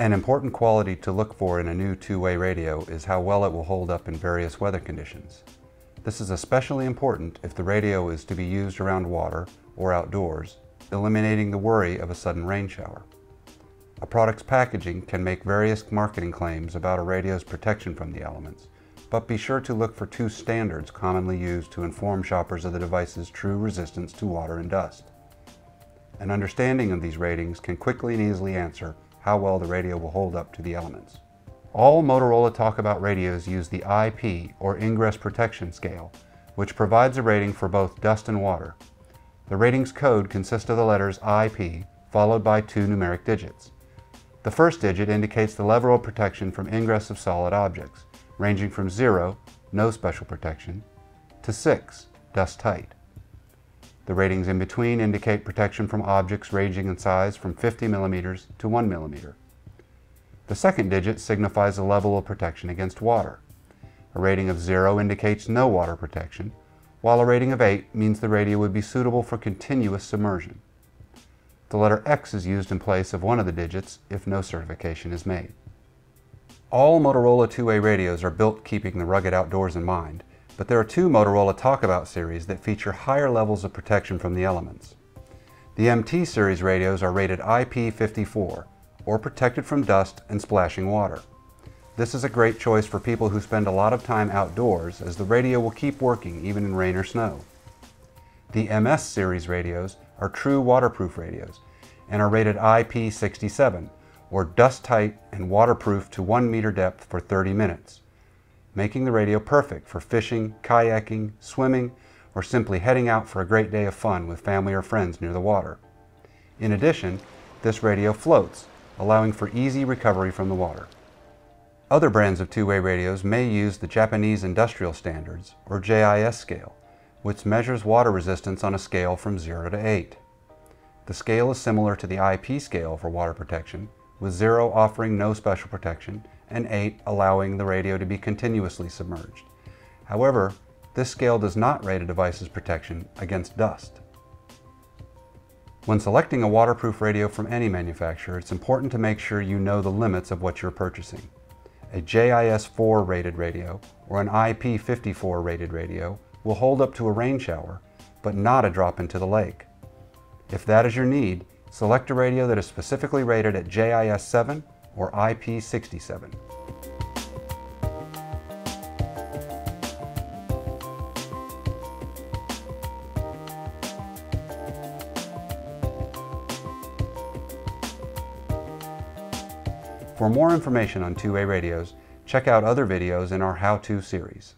An important quality to look for in a new two-way radio is how well it will hold up in various weather conditions. This is especially important if the radio is to be used around water or outdoors, eliminating the worry of a sudden rain shower. A product's packaging can make various marketing claims about a radio's protection from the elements, but be sure to look for two standards commonly used to inform shoppers of the device's true resistance to water and dust. An understanding of these ratings can quickly and easily answer how well the radio will hold up to the elements. All Motorola Talkabout radios use the IP, or Ingress Protection Scale, which provides a rating for both dust and water. The rating's code consists of the letters IP, followed by two numeric digits. The first digit indicates the level of protection from ingress of solid objects, ranging from 0, no special protection, to 6, dust tight. The ratings in between indicate protection from objects ranging in size from 50 millimeters to 1 millimeter. The second digit signifies the level of protection against water. A rating of 0 indicates no water protection, while a rating of 8 means the radio would be suitable for continuous submersion. The letter X is used in place of one of the digits if no certification is made. All Motorola two-way radios are built keeping the rugged outdoors in mind, but there are two Motorola Talkabout series that feature higher levels of protection from the elements. The MT series radios are rated IP54, or protected from dust and splashing water. This is a great choice for people who spend a lot of time outdoors as the radio will keep working even in rain or snow. The MS series radios are true waterproof radios and are rated IP67, or dust tight and waterproof to 1 meter depth for 30 minutes making the radio perfect for fishing, kayaking, swimming, or simply heading out for a great day of fun with family or friends near the water. In addition, this radio floats, allowing for easy recovery from the water. Other brands of two-way radios may use the Japanese Industrial Standards, or JIS scale, which measures water resistance on a scale from 0 to 8. The scale is similar to the IP scale for water protection, with 0 offering no special protection and 8 allowing the radio to be continuously submerged. However, this scale does not rate a device's protection against dust. When selecting a waterproof radio from any manufacturer, it's important to make sure you know the limits of what you're purchasing. A JIS-4 rated radio or an IP54 rated radio will hold up to a rain shower, but not a drop into the lake. If that is your need, select a radio that is specifically rated at JIS-7 or IP67. For more information on two-way radios, check out other videos in our How To series.